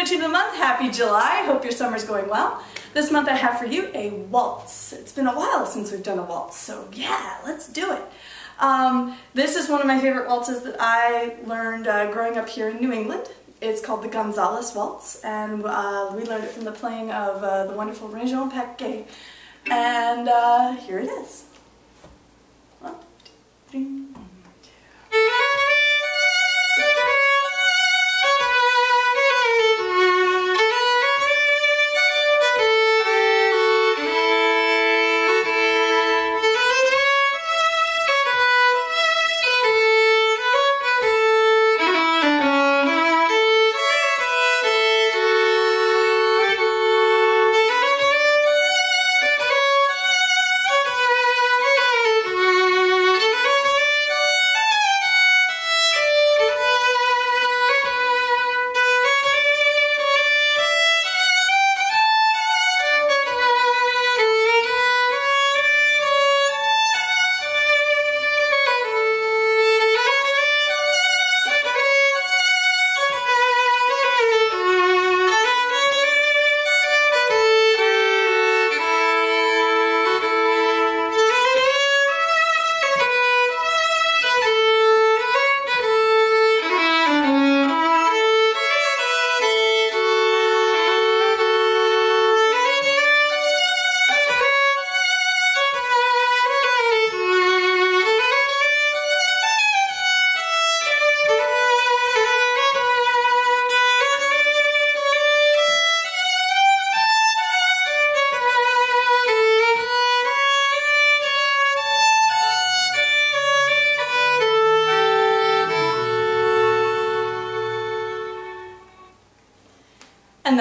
another of the month. Happy July. Hope your summer's going well. This month I have for you a waltz. It's been a while since we've done a waltz, so yeah, let's do it. Um, this is one of my favorite waltzes that I learned uh, growing up here in New England. It's called the Gonzallas Waltz, and uh, we learned it from the playing of uh, the wonderful Réjean Paquet. And uh, here it is. One, two, three.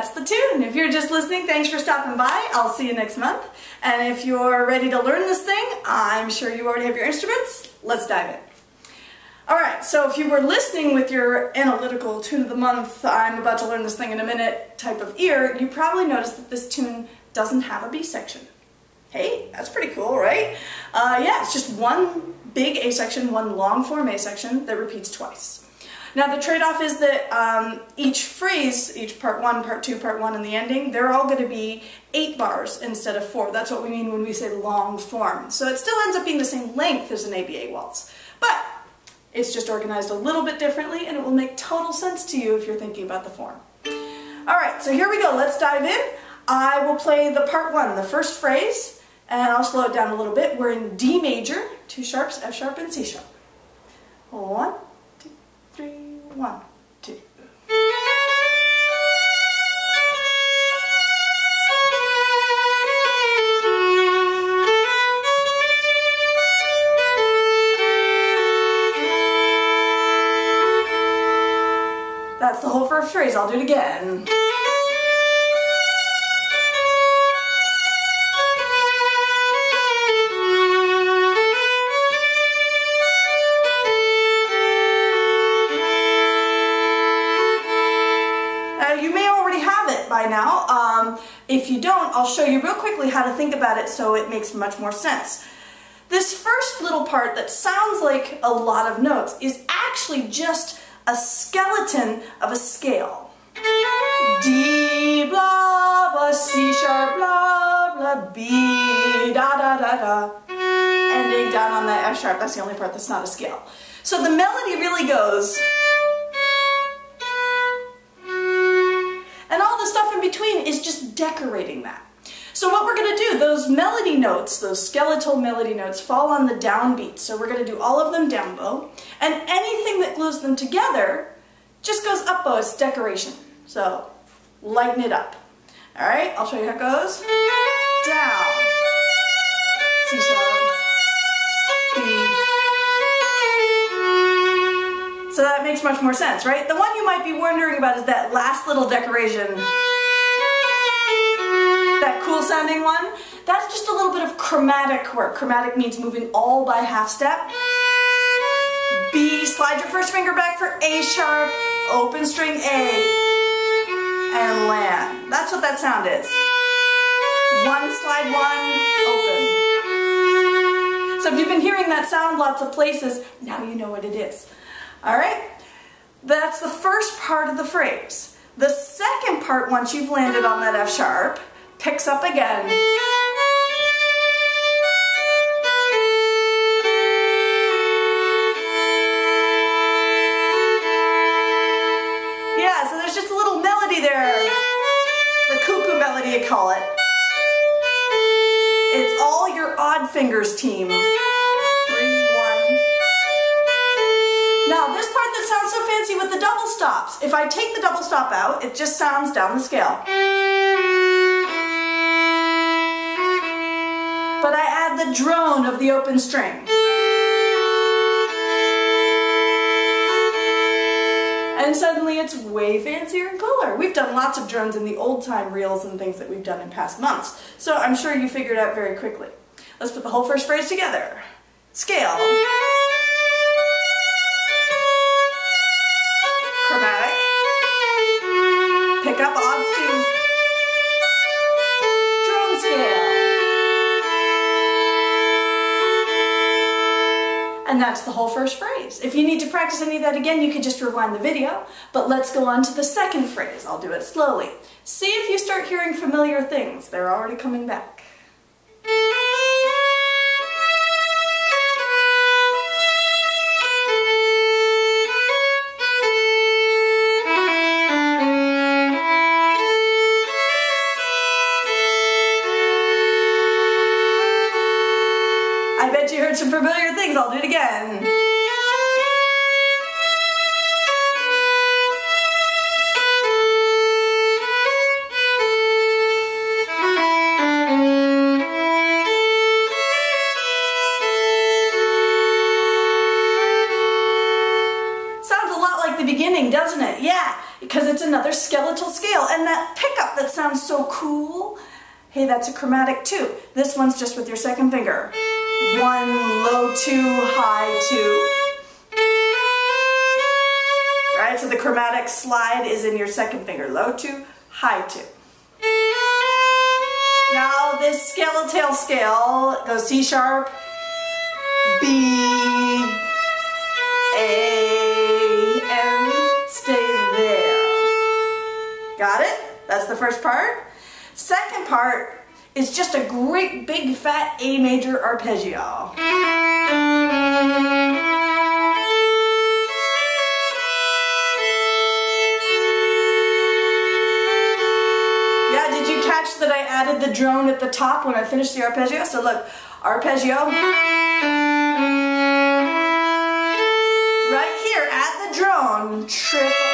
That's the tune. If you're just listening, thanks for stopping by. I'll see you next month. And if you're ready to learn this thing, I'm sure you already have your instruments. Let's dive in. All right, so if you were listening with your analytical tune of the month, I'm about to learn this thing in a minute type of ear, you probably noticed that this tune doesn't have a B section. Hey, that's pretty cool, right? Uh, yeah, it's just one big A section, one long form A section that repeats twice. Now the trade-off is that um, each phrase, each part one, part two, part one, and the ending, they're all going to be eight bars instead of four. That's what we mean when we say long form. So it still ends up being the same length as an ABA waltz. But it's just organized a little bit differently and it will make total sense to you if you're thinking about the form. Alright, so here we go. Let's dive in. I will play the part one, the first phrase, and I'll slow it down a little bit. We're in D major, two sharps, F sharp, and C sharp. One, one, two. That's the whole first phrase. I'll do it again. I'll show you real quickly how to think about it so it makes much more sense. This first little part that sounds like a lot of notes is actually just a skeleton of a scale. D, blah, blah, C sharp, blah, blah, B, da, da, da, da. Ending down on the F sharp, that's the only part that's not a scale. So the melody really goes... decorating that. So what we're going to do, those melody notes, those skeletal melody notes, fall on the downbeat. So we're going to do all of them down bow. And anything that glues them together just goes up bow. It's decoration. So lighten it up. All right, I'll show you how it goes. Down. C sharp. B. So that makes much more sense, right? The one you might be wondering about is that last little decoration cool sounding one, that's just a little bit of chromatic work. Chromatic means moving all by half step. B, slide your first finger back for A sharp, open string A, and land. That's what that sound is. One, slide one, open. So if you've been hearing that sound lots of places, now you know what it is. All right? That's the first part of the phrase. The second part, once you've landed on that F sharp, picks up again. Yeah, so there's just a little melody there. The cuckoo melody, you call it. It's all your odd fingers team. Three, one. Now, this part that sounds so fancy with the double stops, if I take the double stop out, it just sounds down the scale. The drone of the open string. And suddenly it's way fancier and cooler. We've done lots of drones in the old time reels and things that we've done in past months. So I'm sure you figured out very quickly. Let's put the whole first phrase together. Scale. Whole first phrase. If you need to practice any of that again, you can just rewind the video. But let's go on to the second phrase. I'll do it slowly. See if you start hearing familiar things. They're already coming back. Beginning, doesn't it? Yeah, because it's another skeletal scale. And that pickup that sounds so cool, hey, that's a chromatic too. This one's just with your second finger. One, low two, high two. Right, so the chromatic slide is in your second finger. Low two, high two. Now this skeletal scale goes C sharp, B, That's the first part. Second part is just a great big fat A major arpeggio. Yeah, did you catch that I added the drone at the top when I finished the arpeggio? So look, arpeggio. Right here, add the drone, triple.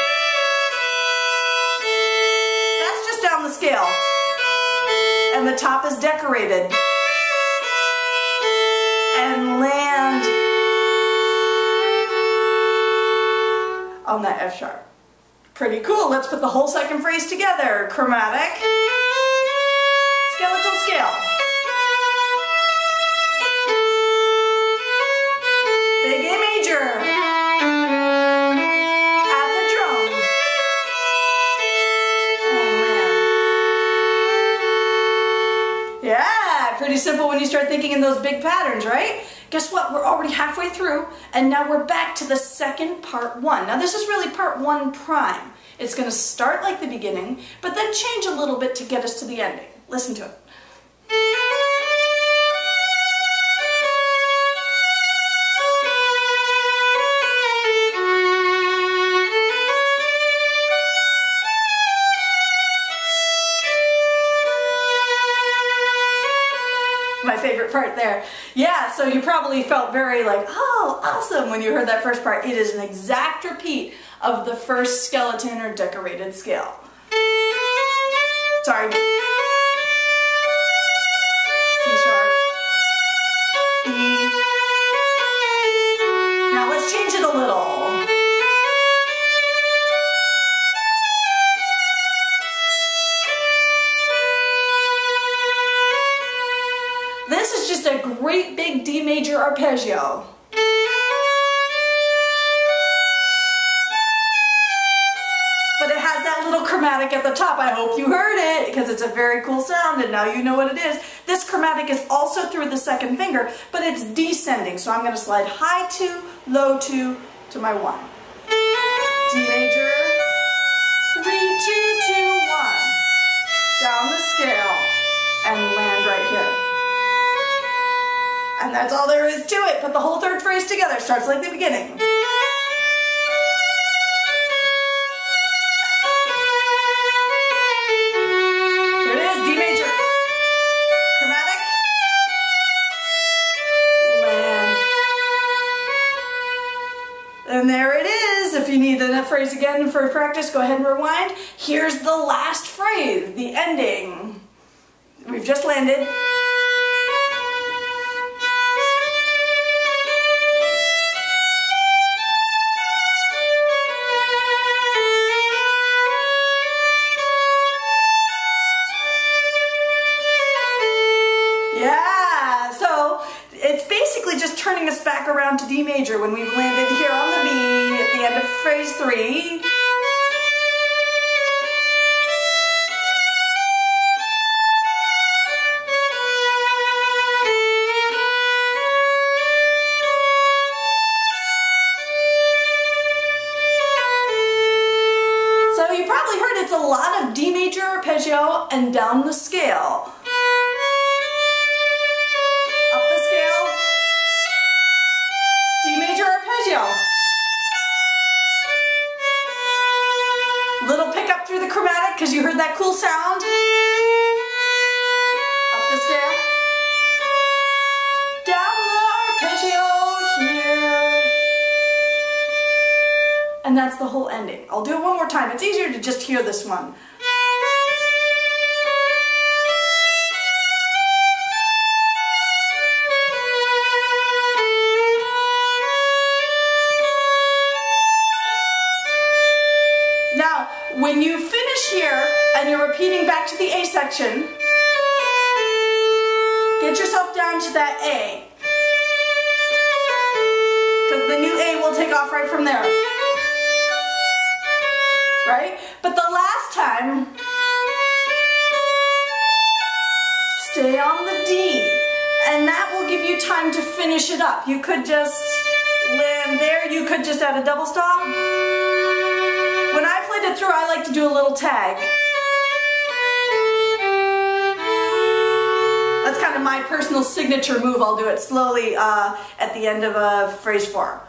Scale. And the top is decorated. And land on that F sharp. Pretty cool. Let's put the whole second phrase together. Chromatic. Skeletal scale. Pretty simple when you start thinking in those big patterns, right? Guess what? We're already halfway through, and now we're back to the second part one. Now this is really part one prime. It's going to start like the beginning, but then change a little bit to get us to the ending. Listen to it. My favorite part there. Yeah, so you probably felt very like, oh, awesome when you heard that first part. It is an exact repeat of the first skeleton or decorated scale. Sorry. this is just a great big D major arpeggio. But it has that little chromatic at the top. I hope you heard it because it's a very cool sound and now you know what it is. This chromatic is also through the second finger, but it's descending. So I'm going to slide high two, low two to my one. D major, three, two, two, one. Down the scale and land right here. Just to it. Put the whole third phrase together. Starts like the beginning. Is. And there it is. If you need that phrase again for practice, go ahead and rewind. Here's the last phrase, the ending. We've just landed. Arpeggio and down the scale. Up the scale. D major arpeggio. Little pickup through the chromatic because you heard that cool sound. Up the scale. Down the arpeggio here. And that's the whole ending. I'll do it one more time. It's easier to just hear this one. Right? But the last time, stay on the D. And that will give you time to finish it up. You could just land there. You could just add a double stop. When I played it through, I like to do a little tag. That's kind of my personal signature move. I'll do it slowly uh, at the end of a phrase four.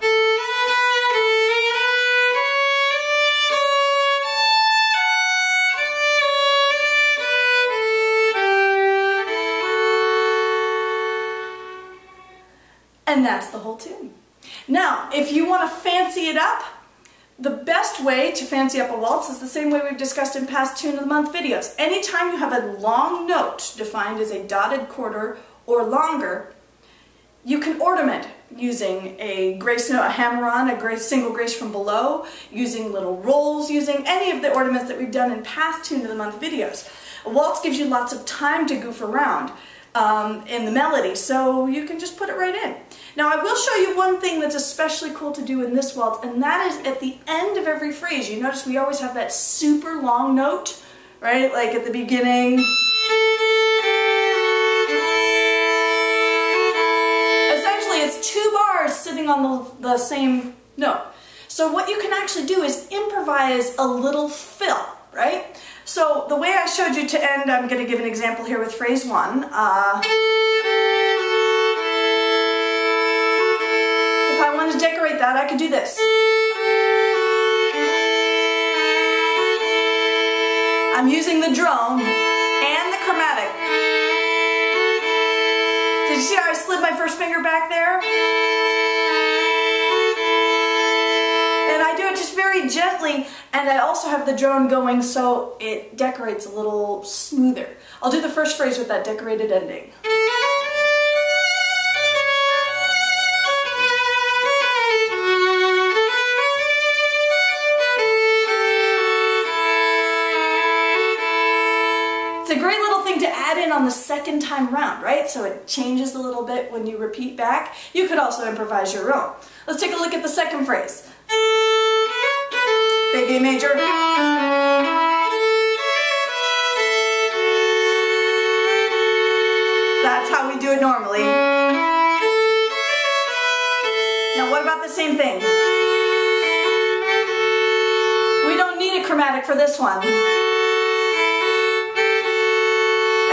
And that's the whole tune. Now, if you want to fancy it up, the best way to fancy up a waltz is the same way we've discussed in past Tune of the Month videos. Anytime you have a long note defined as a dotted quarter or longer, you can ornament using a grace note, a hammer-on, a grace, single grace from below, using little rolls, using any of the ornaments that we've done in past Tune of the Month videos. A waltz gives you lots of time to goof around um, in the melody, so you can just put it right in. Now I will show you one thing that's especially cool to do in this waltz, and that is at the end of every phrase. You notice we always have that super long note, right? Like at the beginning. Essentially it's two bars sitting on the, the same note. So what you can actually do is improvise a little fill, right? So the way I showed you to end, I'm going to give an example here with phrase one. Uh, if I wanted to decorate that, I could do this. I'm using the drone and the chromatic. Did you see how I slid my first finger back there? And I do it just very gently, and I also have the drone going so it decorates a little smoother. I'll do the first phrase with that decorated ending. It's a great little thing to add in on the second time round, right? So it changes a little bit when you repeat back. You could also improvise your own. Let's take a look at the second phrase. Major. That's how we do it normally. Now what about the same thing? We don't need a chromatic for this one.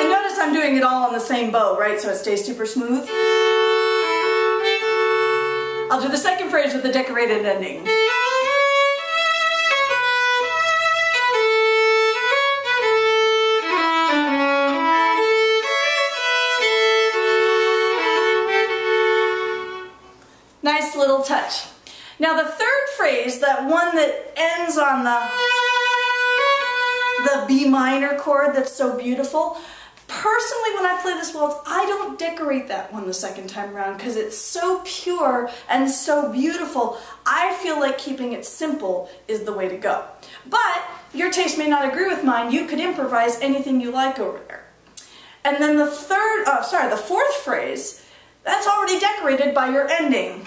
And notice I'm doing it all on the same bow, right? So it stays super smooth. I'll do the second phrase with the decorated ending. Now the third phrase, that one that ends on the, the B minor chord that's so beautiful, personally when I play this waltz, I don't decorate that one the second time around because it's so pure and so beautiful. I feel like keeping it simple is the way to go. But your taste may not agree with mine. You could improvise anything you like over there. And then the third, oh, sorry, the fourth phrase, that's already decorated by your ending.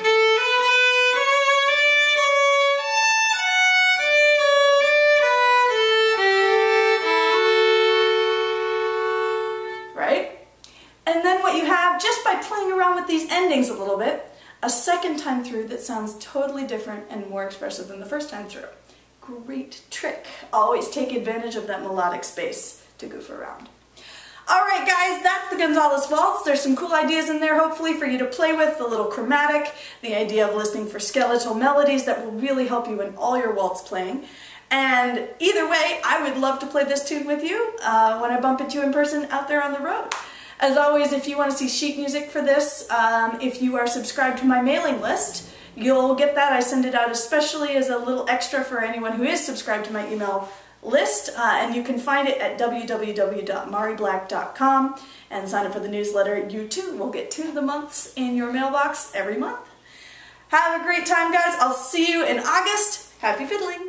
Time through that sounds totally different and more expressive than the first time through. Great trick. Always take advantage of that melodic space to goof around. Alright guys, that's the Gonzallas Waltz. There's some cool ideas in there hopefully for you to play with, the little chromatic, the idea of listening for skeletal melodies that will really help you in all your waltz playing. And either way, I would love to play this tune with you uh, when I bump into you in person out there on the road. As always, if you want to see sheet music for this, um, if you are subscribed to my mailing list, you'll get that. I send it out especially as a little extra for anyone who is subscribed to my email list, uh, and you can find it at www.mariblack.com and sign up for the newsletter. You too will get two of the months in your mailbox every month. Have a great time, guys. I'll see you in August. Happy fiddling!